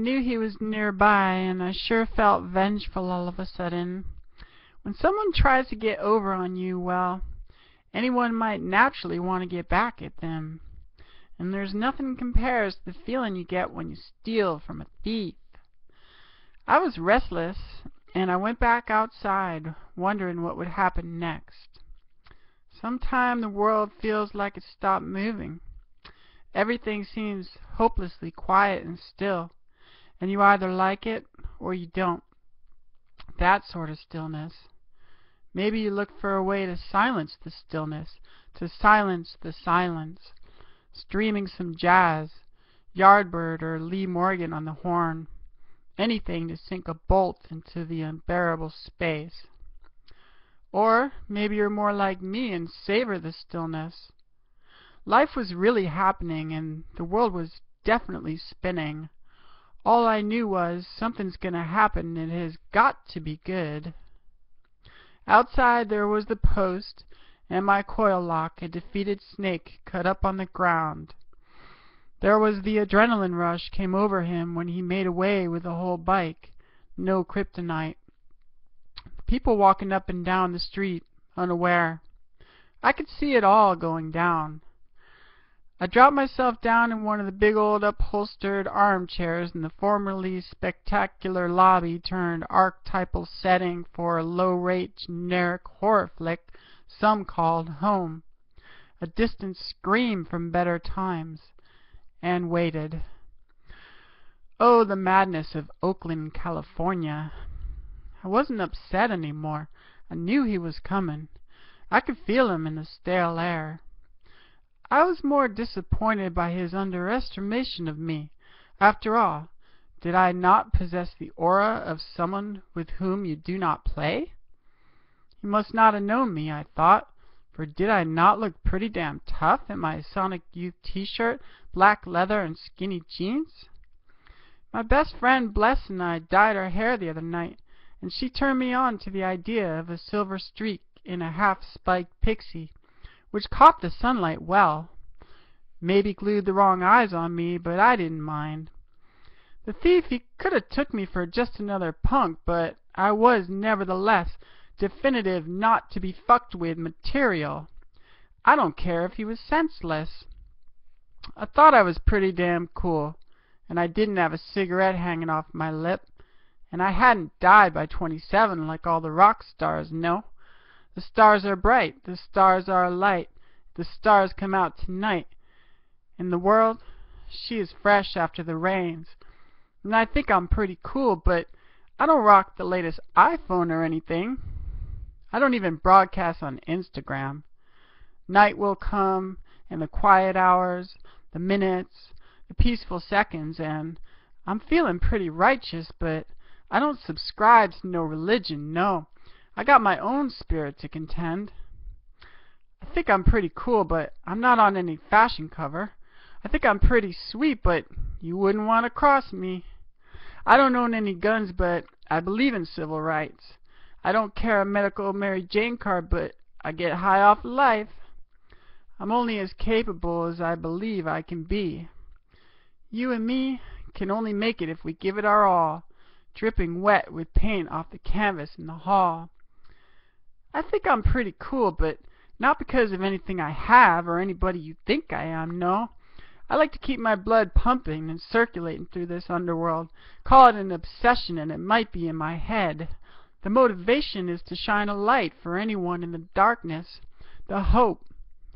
knew he was nearby, and I sure felt vengeful all of a sudden. When someone tries to get over on you, well, anyone might naturally want to get back at them. And there's nothing compares to the feeling you get when you steal from a thief. I was restless, and I went back outside, wondering what would happen next. Sometime the world feels like it's stopped moving. Everything seems hopelessly quiet and still, and you either like it or you don't. That sort of stillness. Maybe you look for a way to silence the stillness, to silence the silence. Streaming some jazz, Yardbird or Lee Morgan on the horn. Anything to sink a bolt into the unbearable space. Or maybe you're more like me and savor the stillness. Life was really happening and the world was definitely spinning. All I knew was something's gonna happen and it has got to be good. Outside there was the post and my coil lock, a defeated snake cut up on the ground. There was the adrenaline rush came over him when he made away with the whole bike. No kryptonite. People walking up and down the street, unaware. I could see it all going down. I dropped myself down in one of the big old upholstered armchairs in the formerly spectacular lobby turned archetypal setting for a low-rate generic horror flick some called home. A distant scream from better times. And waited. Oh, the madness of Oakland, California. I wasn't upset any more. I knew he was coming. I could feel him in the stale air. I was more disappointed by his underestimation of me. After all, did I not possess the aura of someone with whom you do not play? He must not have known me, I thought, for did I not look pretty damn tough in my Sonic Youth t-shirt, black leather, and skinny jeans? My best friend Bless and I dyed our hair the other night, and she turned me on to the idea of a silver streak in a half-spiked pixie which caught the sunlight well. Maybe glued the wrong eyes on me, but I didn't mind. The thief he could have took me for just another punk, but I was nevertheless definitive not to be fucked with material. I don't care if he was senseless. I thought I was pretty damn cool, and I didn't have a cigarette hanging off my lip, and I hadn't died by twenty-seven like all the rock stars, no. The stars are bright, the stars are alight, the stars come out tonight. And the world, she is fresh after the rains. And I think I'm pretty cool, but I don't rock the latest iPhone or anything. I don't even broadcast on Instagram. Night will come, and the quiet hours, the minutes, the peaceful seconds, and I'm feeling pretty righteous, but I don't subscribe to no religion, no. I got my own spirit to contend. I think I'm pretty cool, but I'm not on any fashion cover. I think I'm pretty sweet, but you wouldn't want to cross me. I don't own any guns, but I believe in civil rights. I don't carry a medical Mary Jane card, but I get high off life. I'm only as capable as I believe I can be. You and me can only make it if we give it our all, dripping wet with paint off the canvas in the hall. I think I'm pretty cool, but not because of anything I have or anybody you think I am, no. I like to keep my blood pumping and circulating through this underworld. Call it an obsession and it might be in my head. The motivation is to shine a light for anyone in the darkness. The hope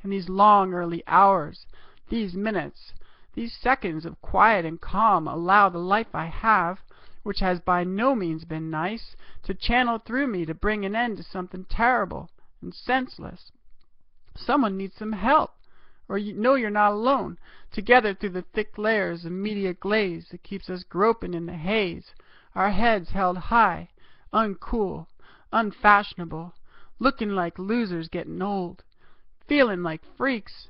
in these long early hours, these minutes, these seconds of quiet and calm allow the life I have which has by no means been nice, to channel through me to bring an end to something terrible and senseless. Someone needs some help, or you know you're not alone, together through the thick layers of media glaze that keeps us groping in the haze, our heads held high, uncool, unfashionable, looking like losers getting old, feeling like freaks,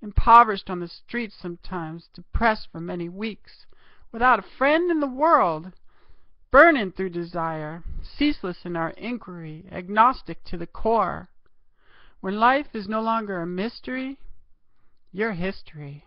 impoverished on the streets sometimes, depressed for many weeks, without a friend in the world burning through desire, ceaseless in our inquiry, agnostic to the core. When life is no longer a mystery, you're history.